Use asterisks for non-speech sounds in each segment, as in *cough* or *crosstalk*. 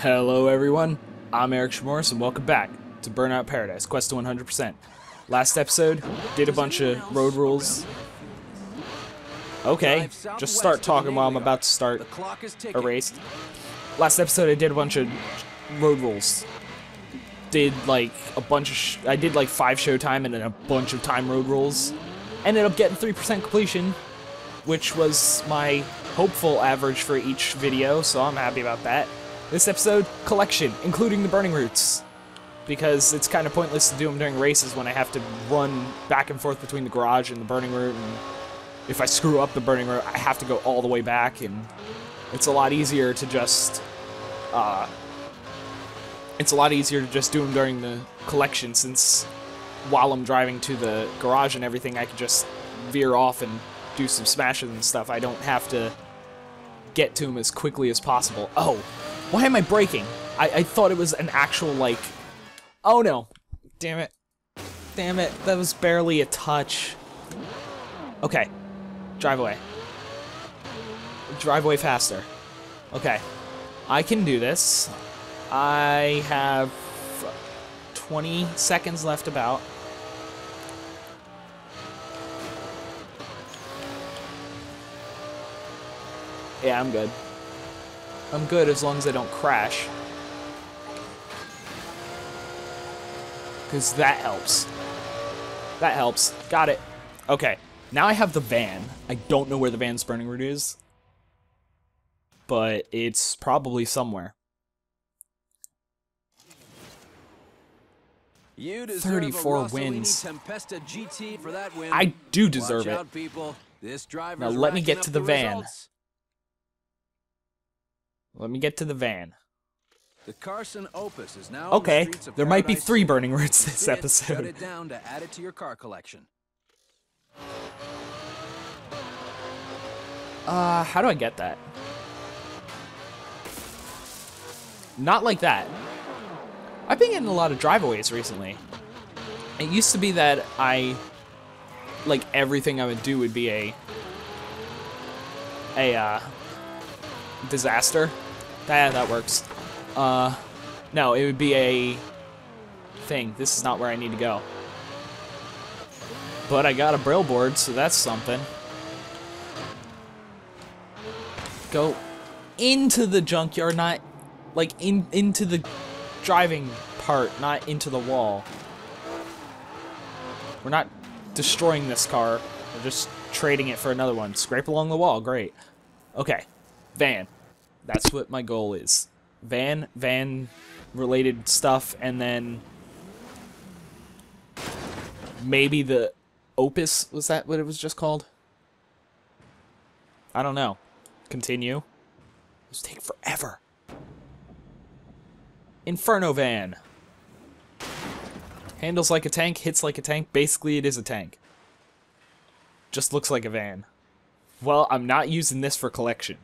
Hello everyone, I'm Erich Chamuras and welcome back to Burnout Paradise, Quest to 100%. Last episode, did a bunch of road rules. Okay, just start talking while I'm about to start a race. Last episode I did a bunch of road rules. Did like a bunch of, I did like 5 showtime and then a bunch of time road rules. Ended up getting 3% completion, which was my hopeful average for each video, so I'm happy about that. This episode, collection, including the burning routes. Because it's kind of pointless to do them during races when I have to run back and forth between the garage and the burning route. and if I screw up the burning route, I have to go all the way back, and it's a lot easier to just, uh, it's a lot easier to just do them during the collection, since while I'm driving to the garage and everything, I can just veer off and do some smashes and stuff. I don't have to get to them as quickly as possible. Oh, why am I breaking? I, I thought it was an actual, like... Oh, no. Damn it. Damn it. That was barely a touch. Okay. Drive away. Drive away faster. Okay. I can do this. I have 20 seconds left about. Yeah, I'm good. I'm good as long as I don't crash. Because that helps. That helps. Got it. Okay. Now I have the van. I don't know where the van's burning route is. But it's probably somewhere. You 34 wins. win. I do deserve Watch it. Out, Now let me get to the the van. results. Let me get to the van. The Carson Opus is now the Okay, of there might be three burning routes this it, Shut episode. it down to add it to your car collection. Uh, how do I get that? Not like that. I've been getting a lot of driveaways recently. It used to be that I, like, everything I would do would be a, a, uh, disaster. That, that works. Uh, no, it would be a thing. This is not where I need to go. But I got a billboard, so that's something. Go into the junkyard, not like in into the driving part, not into the wall. We're not destroying this car. We're just trading it for another one. Scrape along the wall, great. Okay, van. That's what my goal is. Van, van related stuff, and then maybe the Opus, was that what it was just called? I don't know. Continue. Those take forever. Inferno van. Handles like a tank, hits like a tank. Basically, it is a tank. Just looks like a van. Well, I'm not using this for collection.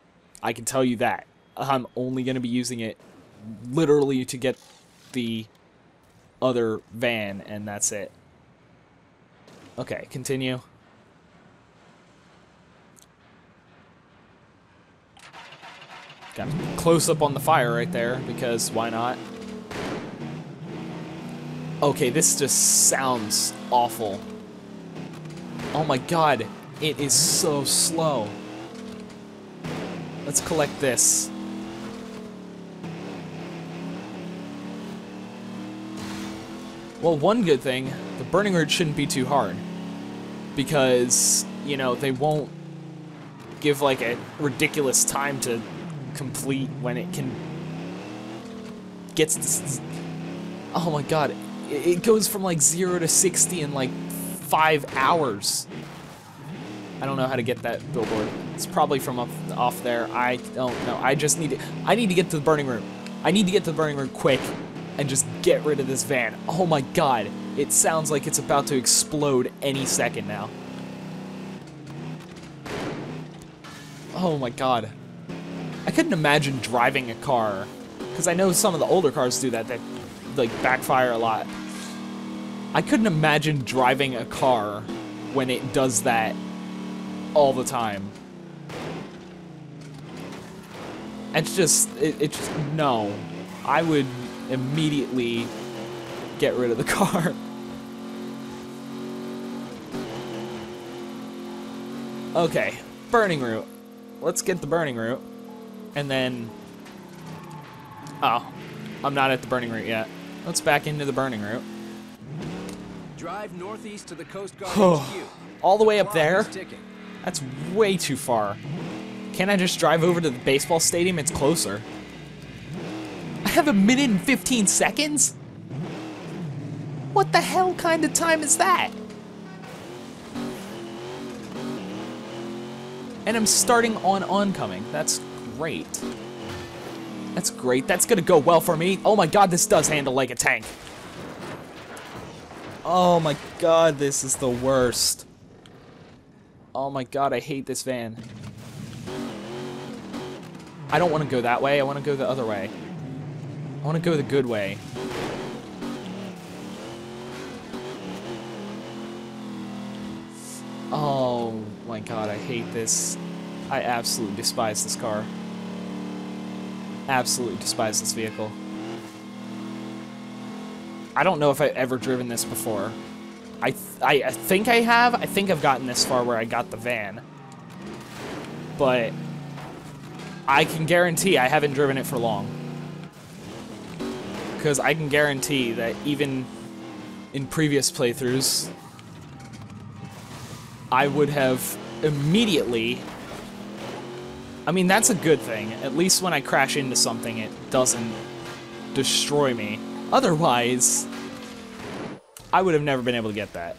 I can tell you that. I'm only going to be using it literally to get the other van, and that's it. Okay, continue. Got close up on the fire right there, because why not? Okay, this just sounds awful. Oh my god, it is so slow. Let's collect this. Well, one good thing, the burning route shouldn't be too hard. Because, you know, they won't give like a ridiculous time to complete when it can gets this oh my god it, it goes from like 0 to 60 in like 5 hours I don't know how to get that billboard it's probably from up off there I don't know I just need to I need to get to the burning route I need to get to the burning route quick and just get rid of this van oh my god it sounds like it's about to explode any second now Oh my god. I couldn't imagine driving a car. Because I know some of the older cars do that, that like backfire a lot. I couldn't imagine driving a car when it does that all the time. It's just, it, it's just, no. I would immediately get rid of the *laughs* car. Okay, burning route. Let's get the burning route. And then... Oh, I'm not at the burning route yet. Let's back into the burning route. Drive northeast to the Coast Guard *sighs* HQ. All the way up there? That's way too far. Can't I just drive over to the baseball stadium? It's closer. I have a minute and 15 seconds? What the hell kind of time is that? And I'm starting on oncoming. That's great. That's great. That's gonna go well for me. Oh my god, this does handle like a tank. Oh my god, this is the worst. Oh my god, I hate this van. I don't want to go that way. I want to go the other way. I want to go the good way. Oh my god, I hate this. I absolutely despise this car. Absolutely despise this vehicle. I don't know if I've ever driven this before. I, I, I think I have. I think I've gotten this far where I got the van. But I can guarantee I haven't driven it for long. Because I can guarantee that even in previous playthroughs, I would have immediately... I mean, that's a good thing. At least when I crash into something, it doesn't destroy me. Otherwise, I would have never been able to get that.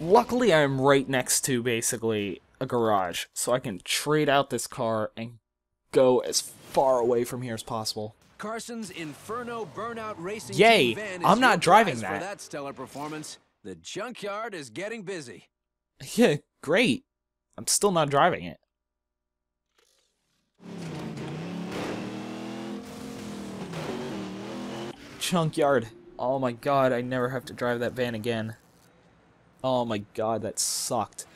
Luckily, I'm right next to, basically, a garage, so I can trade out this car and go as far away from here as possible. Carson's Inferno Burnout Racing Yay, I'm not driving that. For that stellar performance. The junkyard is getting busy. *laughs* Yeah, great. I'm still not driving it. Junkyard. Oh my god, I never have to drive that van again. Oh my god, that sucked.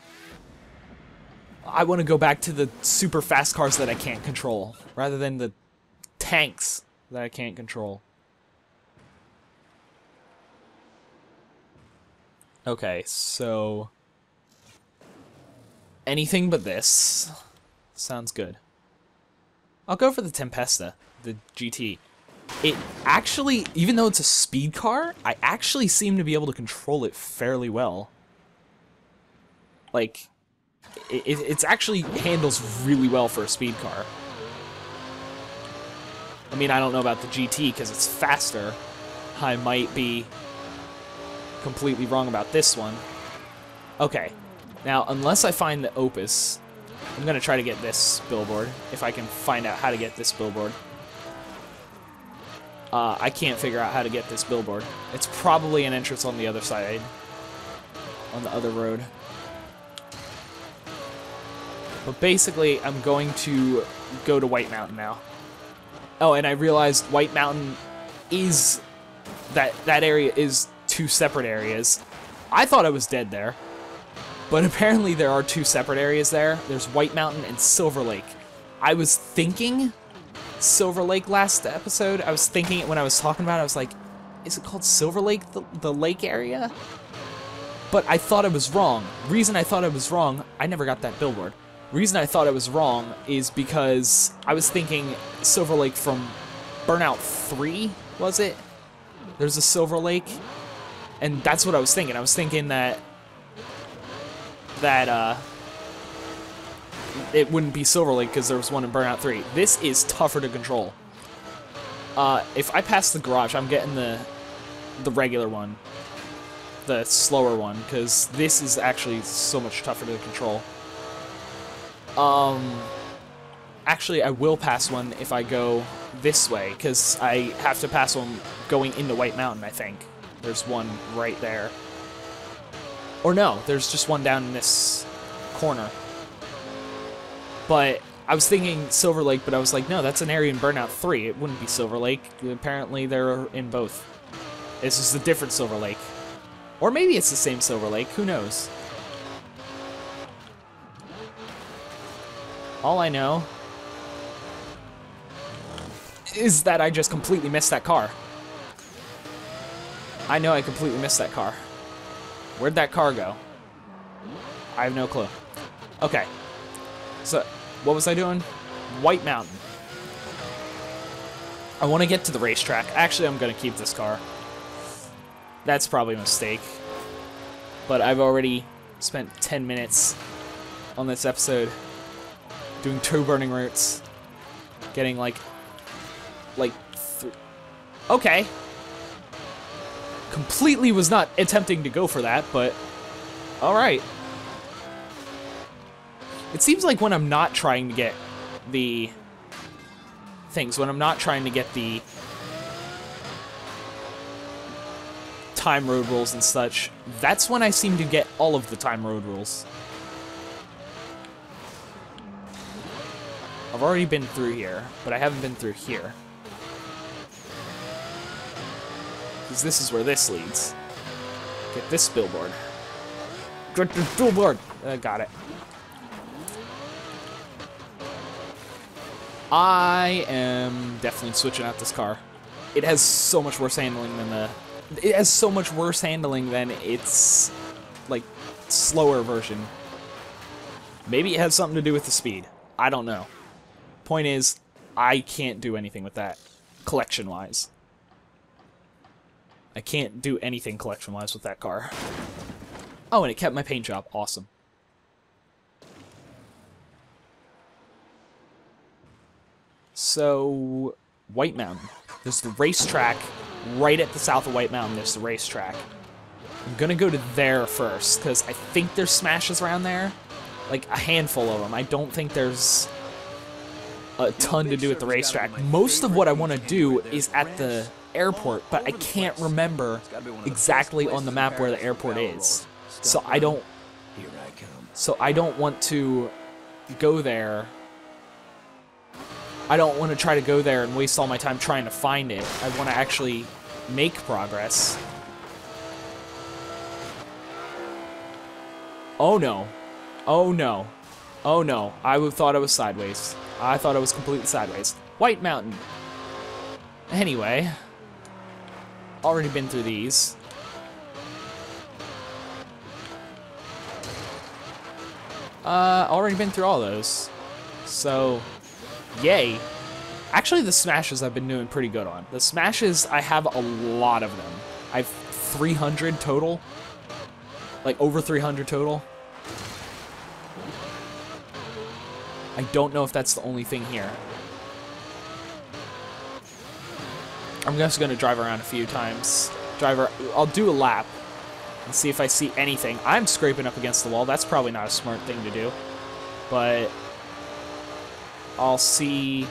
I want to go back to the super fast cars that I can't control, rather than the tanks that I can't control. Okay, so... Anything but this. Sounds good. I'll go for the Tempesta, the GT. It actually, even though it's a speed car, I actually seem to be able to control it fairly well. Like, it, it it's actually handles really well for a speed car. I mean, I don't know about the GT because it's faster. I might be completely wrong about this one. Okay, now unless I find the Opus, I'm gonna try to get this billboard if I can find out how to get this billboard. Uh, I can't figure out how to get this billboard. It's probably an entrance on the other side, on the other road. But basically, I'm going to go to White Mountain now. Oh, and I realized White Mountain is that that area is two separate areas. I thought I was dead there, but *laughs* apparently there are two separate areas there. There's White Mountain and Silver Lake. I was thinking Silver Lake last episode. I was thinking it when I was talking about it. I was like, is it called Silver Lake, the, the lake area? But I thought I was wrong. Reason I thought I was wrong, I never got that billboard. Reason I thought I was wrong is because I was thinking Silver Lake from Burnout 3, was it? There's a Silver Lake. And that's what I was thinking. I was thinking that that uh it wouldn't be Silver Lake because there was one in Burnout 3. This is tougher to control. Uh, if I pass the garage, I'm getting the the regular one, the slower one, because this is actually so much tougher to control. Um, actually, I will pass one if I go this way, because I have to pass one going into White Mountain, I think. There's one right there. Or no, there's just one down in this corner. But I was thinking Silver Lake, but I was like, no, that's an area in Burnout 3. It wouldn't be Silver Lake. Apparently, they're in both. This is a different Silver Lake. Or maybe it's the same Silver Lake. Who knows? All I know is that I just completely missed that car. I know I completely missed that car. Where'd that car go? I have no clue. Okay. So, what was I doing? White Mountain. I want to get to the racetrack. Actually, I'm going to keep this car. That's probably a mistake. But I've already spent 10 minutes on this episode doing two burning routes. Getting like... Like... okay. Completely was not attempting to go for that, but... Alright. It seems like when I'm not trying to get the things, when I'm not trying to get the time road rules and such, that's when I seem to get all of the time road rules. I've already been through here, but I haven't been through here. Because this is where this leads. Get this billboard. Get billboard! Uh, got it. I am definitely switching out this car. It has so much worse handling than the... It has so much worse handling than its, like, slower version. Maybe it has something to do with the speed. I don't know. Point is, I can't do anything with that, collection-wise. I can't do anything collection-wise with that car. Oh, and it kept my paint job. Awesome. So, White Mountain. There's the racetrack right at the south of White Mountain. There's the racetrack. I'm gonna go to there first, because I think there's smashes around there. Like, a handful of them. I don't think there's a ton to do at the racetrack. Most of what I want to do is at the airport, but I can't remember exactly on the map where the airport is. So I don't... So I don't want to go there I don't want to try to go there and waste all my time trying to find it. I want to actually make progress. Oh no. Oh no. Oh no. I would thought it was sideways. I thought it was completely sideways. White Mountain. Anyway. Already been through these. Uh, already been through all those. So, yay. Actually, the smashes I've been doing pretty good on. The smashes, I have a lot of them. I have 300 total. Like, over 300 total. I don't know if that's the only thing here. I'm just going to drive around a few times. Driver, I'll do a lap and see if I see anything. I'm scraping up against the wall. That's probably not a smart thing to do. But I'll see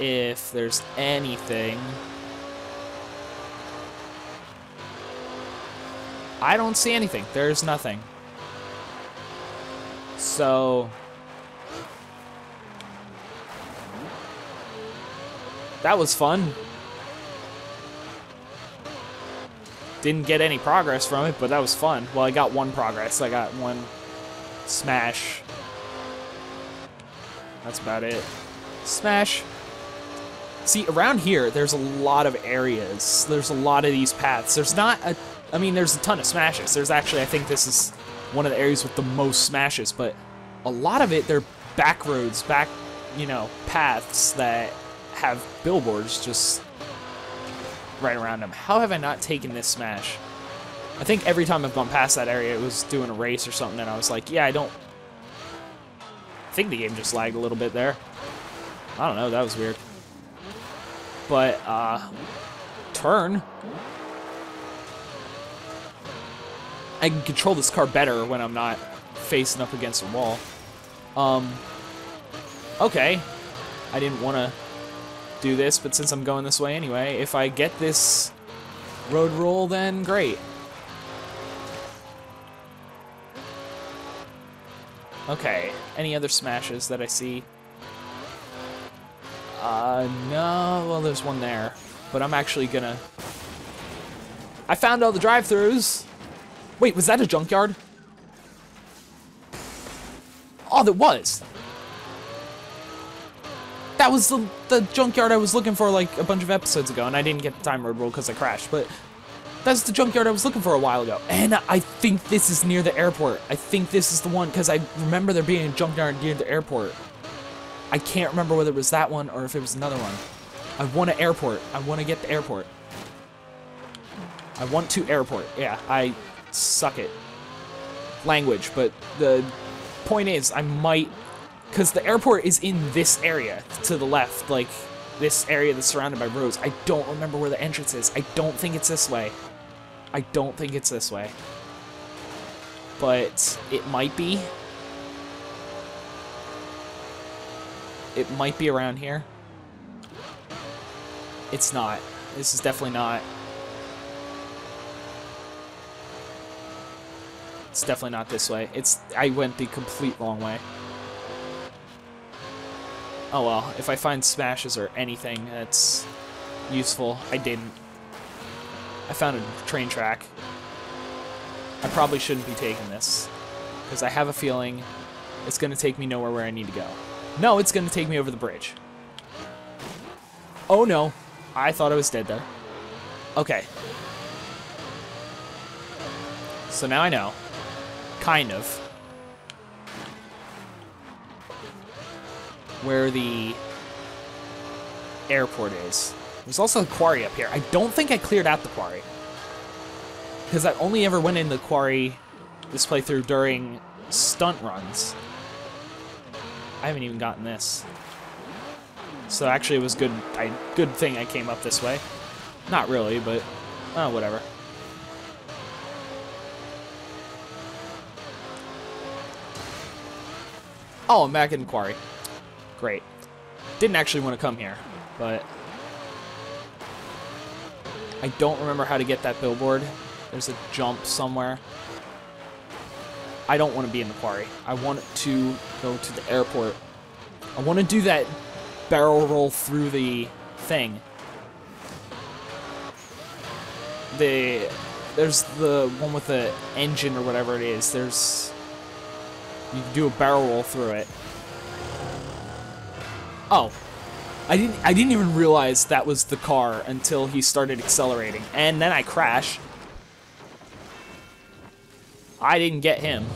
if there's anything. I don't see anything. There's nothing. So... That was fun. Didn't get any progress from it, but that was fun. Well, I got one progress. I got one smash that's about it. Smash. See, around here, there's a lot of areas. There's a lot of these paths. There's not a... I mean, there's a ton of smashes. There's actually, I think this is one of the areas with the most smashes, but a lot of it, they're back roads, back, you know, paths that have billboards just right around them. How have I not taken this smash? I think every time I've gone past that area, it was doing a race or something, and I was like, yeah, I don't I think the game just lagged a little bit there. I don't know, that was weird. But, uh, turn. I can control this car better when I'm not facing up against a wall. Um, okay. I didn't want to do this, but since I'm going this way anyway, if I get this road rule, then great. Okay, any other smashes that I see? Uh, no, well, there's one there. But I'm actually gonna... I found all the drive-thrus! Wait, was that a junkyard? Oh, that was! That was the, the junkyard I was looking for like a bunch of episodes ago, and I didn't get the time road rule because I crashed, but that's the junkyard I was looking for a while ago. And I think this is near the airport. I think this is the one, because I remember there being a junkyard near the airport. I can't remember whether it was that one or if it was another one. I want an airport. I want to get the airport. I want to airport. Yeah, I suck it. Language, but the point is, I might... Because the airport is in this area to the left, like this area that's surrounded by roads. I don't remember where the entrance is. I don't think it's this way. I don't think it's this way. But it might be. It might be around here. It's not. This is definitely not. It's definitely not this way. It's I went the complete wrong way. Oh well, if I find smashes or anything that's useful, I didn't. I found a train track. I probably shouldn't be taking this, because I have a feeling it's going to take me nowhere where I need to go. No, it's going to take me over the bridge. Oh no, I thought I was dead there. Okay. So now I know. Kind of. Where the airport is. There's also a quarry up here. I don't think I cleared out the quarry. Because I only ever went in the quarry this playthrough during stunt runs. I haven't even gotten this. So actually it was good I good thing I came up this way. Not really, but oh whatever. Oh, I'm back in quarry. Great. Didn't actually want to come here, but I don't remember how to get that billboard. There's a jump somewhere. I don't want to be in the quarry. I want to go to the airport. I want to do that barrel roll through the thing. The there's the one with the engine or whatever it is. There's you can do a barrel roll through it. Oh. I didn't I didn't even realize that was the car until he started accelerating. And then I crash. I didn't get him.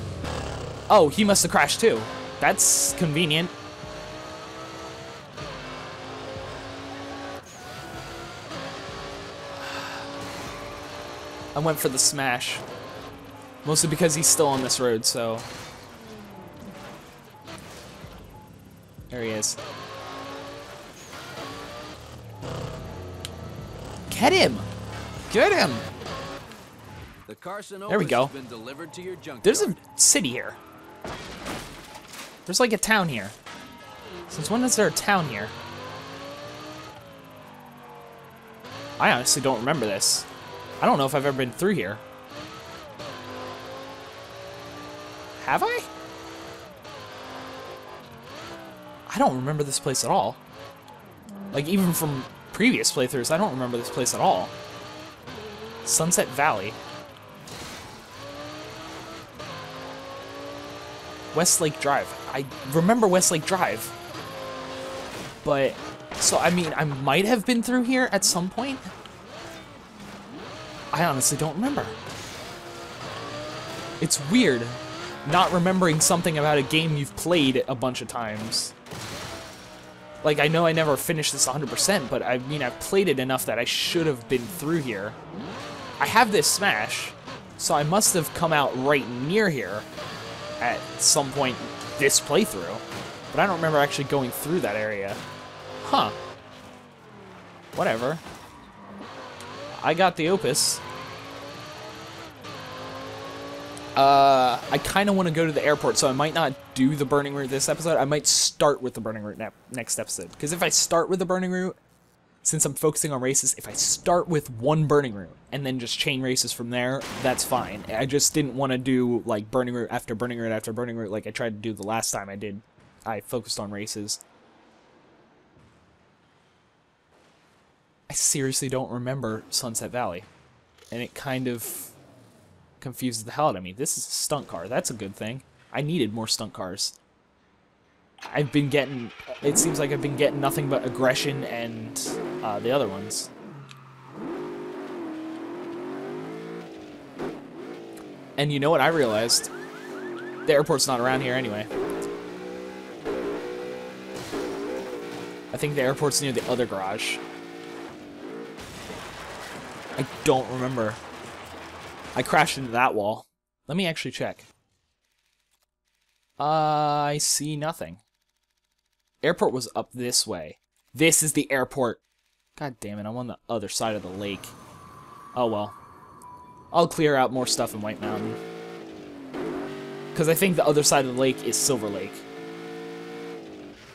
Oh, he must have crashed too. That's convenient. I went for the smash. Mostly because he's still on this road, so... There he is. Get him! Get him! The Carson There we go. Been delivered to your. There's a city here. There's like a town here. Since when is there a town here? I honestly don't remember this. I don't know if I've ever been through here. Have I? I don't remember this place at all. Like, even from previous playthroughs, I don't remember this place at all. Sunset Valley. Westlake Drive. I remember Westlake Drive. But, so, I mean, I might have been through here at some point. I honestly don't remember. It's weird not remembering something about a game you've played a bunch of times. Like, I know I never finished this 100%, but I mean, I've played it enough that I should have been through here. I have this Smash, so I must have come out right near here at some point this playthrough. But I don't remember actually going through that area. Huh. Whatever. I got the Opus. Uh, I kind of want to go to the airport, so I might not do the burning Route this episode. I might start with the burning Route ne next episode. Because if I start with the burning Route, since I'm focusing on races, if I start with one burning Route and then just chain races from there, that's fine. I just didn't want to do like burning Route after burning Route after burning Route like I tried to do the last time I did. I focused on races. I seriously don't remember Sunset Valley. And it kind of confuses the hell out of me. This is a stunt car. That's a good thing. I needed more stunt cars. I've been getting, it seems like I've been getting nothing but aggression and uh, the other ones. And you know what I realized? The airport's not around here anyway. I think the airport's near the other garage. I don't remember. I crashed into that wall. Let me actually check. I see nothing. Airport was up this way. This is the airport. God damn it, I'm on the other side of the lake. Oh well. I'll clear out more stuff in White Mountain. Because I think the other side of the lake is Silver Lake.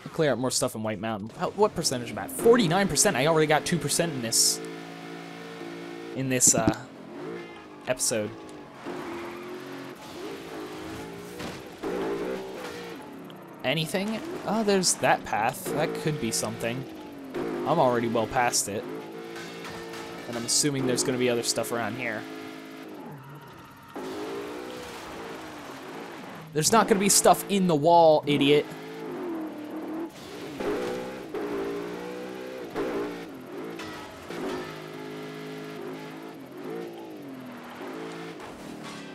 I'll clear out more stuff in White Mountain. How, what percentage am I at? 49%. I already got 2% in this... In this, uh... Episode. Anything? Oh, there's that path. That could be something. I'm already well past it. And I'm assuming there's going to be other stuff around here. There's not going to be stuff in the wall, idiot.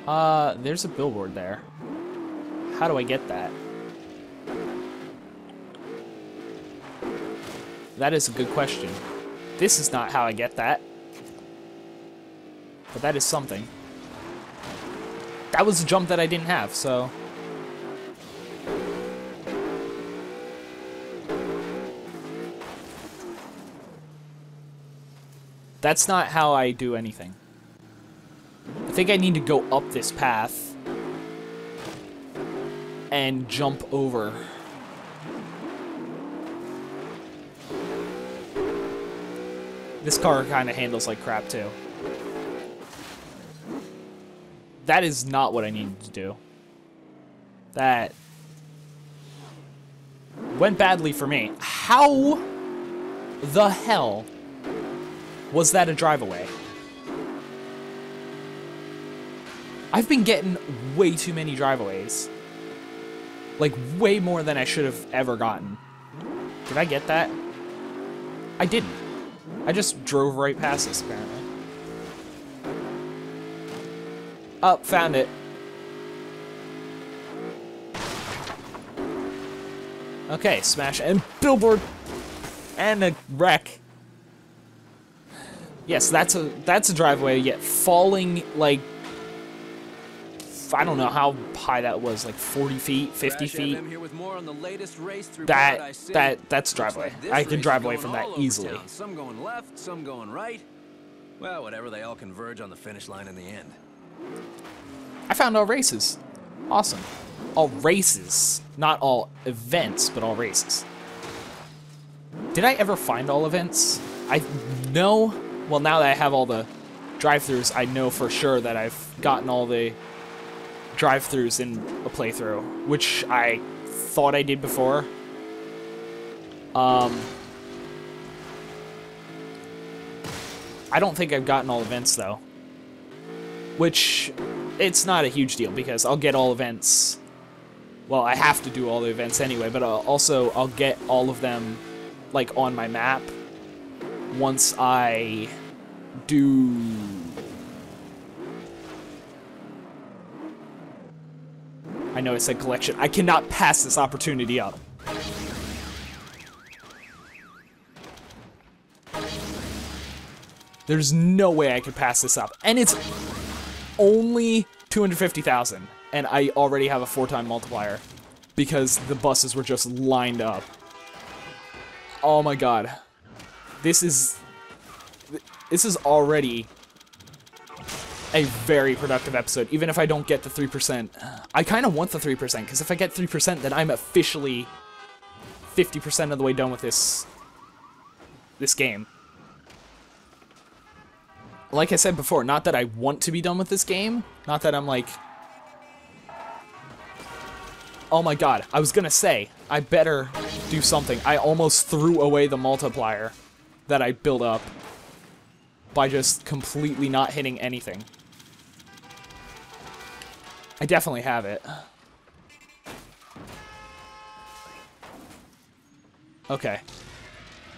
Uh, there's a billboard there. How do I get that? That is a good question. This is not how I get that. But that is something. That was a jump that I didn't have, so... That's not how I do anything. I think I need to go up this path and jump over. This car kind of handles like crap too. That is not what I needed to do. That went badly for me. How the hell was that a drive away? I've been getting way too many driveaways. Like, way more than I should have ever gotten. Did I get that? I didn't. I just drove right past this, apparently. Oh, found it. Okay, smash and billboard and a wreck. Yes, that's a that's a driveway. Yet falling like I don't know how high that was, like 40 feet, 50 feet. That that that's driveway. I can drive away from that easily. Some going left, some going right. Well, whatever, they all converge on the finish line in the end. I found all races. Awesome. All races. Not all events, but all races. Did I ever find all events? I know, well now that I have all the drive-thrus, I know for sure that I've gotten all the drive-thrus in a playthrough, which I thought I did before. Um, I don't think I've gotten all events though, which it's not a huge deal because I'll get all events. Well, I have to do all the events anyway, but I'll also I'll get all of them like on my map once I do know it said collection. I cannot pass this opportunity up. There's no way I could pass this up. And it's only 250,000. And I already have a four-time multiplier. Because the buses were just lined up. Oh my god. This is... This is already a very productive episode, even if I don't get the 3%. I kind of want the 3%, because if I get 3%, then I'm officially 50% of the way done with this, this game. Like I said before, not that I want to be done with this game, not that I'm like... Oh my god, I was gonna say, I better do something. I almost threw away the multiplier that I built up by just completely not hitting anything. I definitely have it. Okay.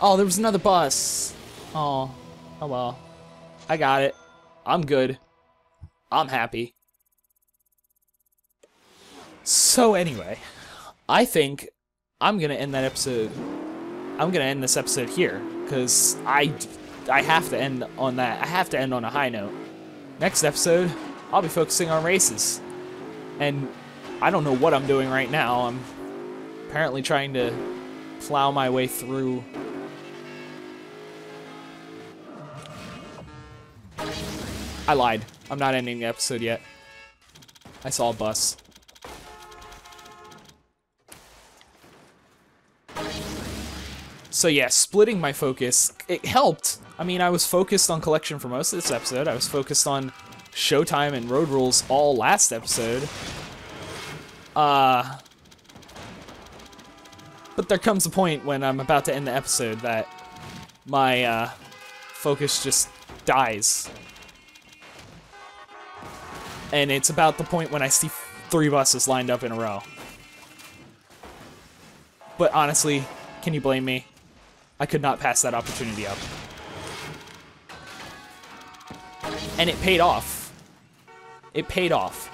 Oh, there was another bus. Oh. Oh well. I got it. I'm good. I'm happy. So anyway, I think I'm gonna end that episode. I'm gonna end this episode here because I, I have to end on that. I have to end on a high note. Next episode, I'll be focusing on races, and I don't know what I'm doing right now. I'm apparently trying to plow my way through. I lied. I'm not ending the episode yet. I saw a bus. So yeah, splitting my focus, it helped. I mean, I was focused on collection for most of this episode. I was focused on Showtime and Road Rules all last episode. Uh, but there comes a point when I'm about to end the episode that my uh, focus just dies. And it's about the point when I see three buses lined up in a row. But honestly, can you blame me? I could not pass that opportunity up. And it paid off. It paid off.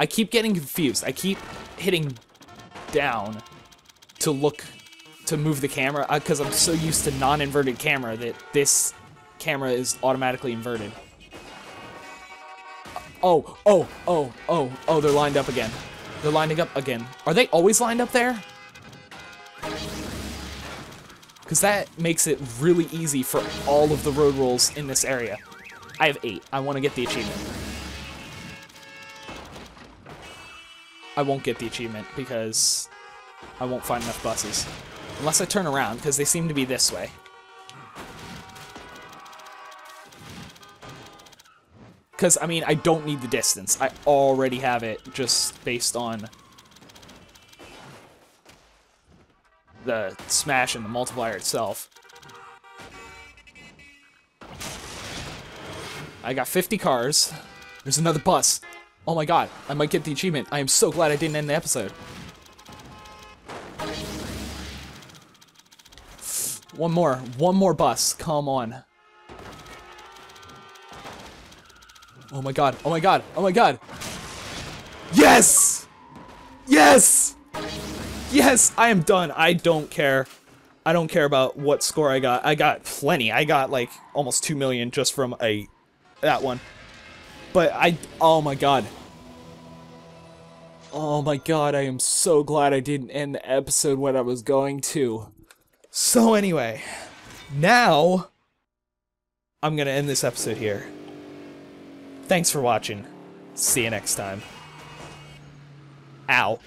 I keep getting confused. I keep hitting down to look, to move the camera, because uh, I'm so used to non-inverted camera that this camera is automatically inverted. Oh, oh, oh, oh, oh, they're lined up again. They're lining up again. Are they always lined up there? Because that makes it really easy for all of the road rules in this area. I have eight. I want to get the achievement. I won't get the achievement because I won't find enough buses. Unless I turn around, because they seem to be this way. Because, I mean, I don't need the distance. I already have it just based on the smash and the multiplier itself. I got 50 cars. There's another bus. Oh my god, I might get the achievement. I am so glad I didn't end the episode. One more. One more bus. Come on. Oh my god. Oh my god. Oh my god. Yes! Yes! Yes, I am done. I don't care. I don't care about what score I got. I got plenty. I got like almost 2 million just from a that one. But I oh my god. Oh my god, I am so glad I didn't end the episode when I was going to. So anyway, now I'm going to end this episode here. Thanks for watching. See you next time. Ow.